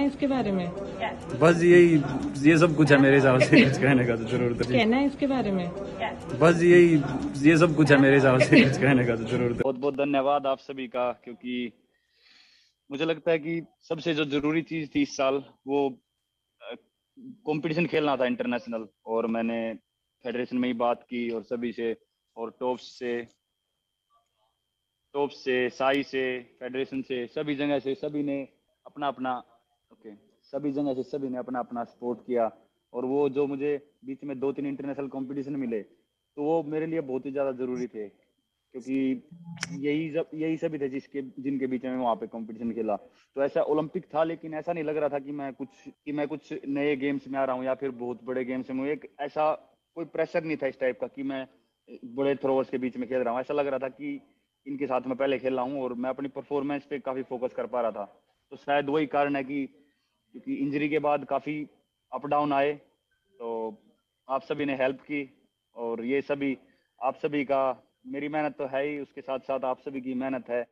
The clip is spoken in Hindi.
है इसके बारे में? बस यही ये सब कुछ है मेरे हिसाब से कुछ कहने का तो ज़रूरत नहीं। कहना है इसके बारे में? बस यही ये सब कुछ है मेरे हिसाब से कुछ कहने का तो ज़रूरत बहुत बहुत धन्यवाद आप सभी का क्योंकि मुझे लगता है कि सबसे जो ज़रूरी चीज़ थी इस साल वो कंपटीशन खेलना था इंटरनेशनल और मैंने फेडरेशन में ही बात की और सभी से और टॉप्स से टॉप से साई से फेडरेशन से सभी जगह से सभी ने अपना अपना ओके। सभी जगह से सभी ने अपना अपना सपोर्ट किया और वो जो मुझे बीच में दो तीन इंटरनेशनल कंपटीशन मिले तो वो मेरे लिए बहुत ही ज़्यादा ज़रूरी थे। क्योंकि यही जब यही सभी थे जिसके, जिनके बीच में वहाँ पे कंपटीशन खेला। तो ऐसा ओलंपिक था, लेकिन ऐसा नहीं लग रहा था कि मैं कुछ, कि मैं कुछ नए गेम्स में आ रहा हूँ या फिर बहुत बड़े गेम्स में एक ऐसा कोई प्रेशर नहीं था इस टाइप का कि मैं बड़े थ्रोवर्स के बीच में खेल रहा हूँ। ऐसा लग रहा था कि इनके साथ मैं पहले खेल रहा हूँ और मैं अपनी परफॉर्मेंस पे काफ़ी फोकस कर पा रहा था। तो शायद वही कारण है कि क्योंकि इंजरी के बाद काफ़ी अप डाउन आए तो आप सभी ने हेल्प की और ये सभी, आप सभी का, मेरी मेहनत तो है ही, उसके साथ साथ आप सभी की मेहनत है।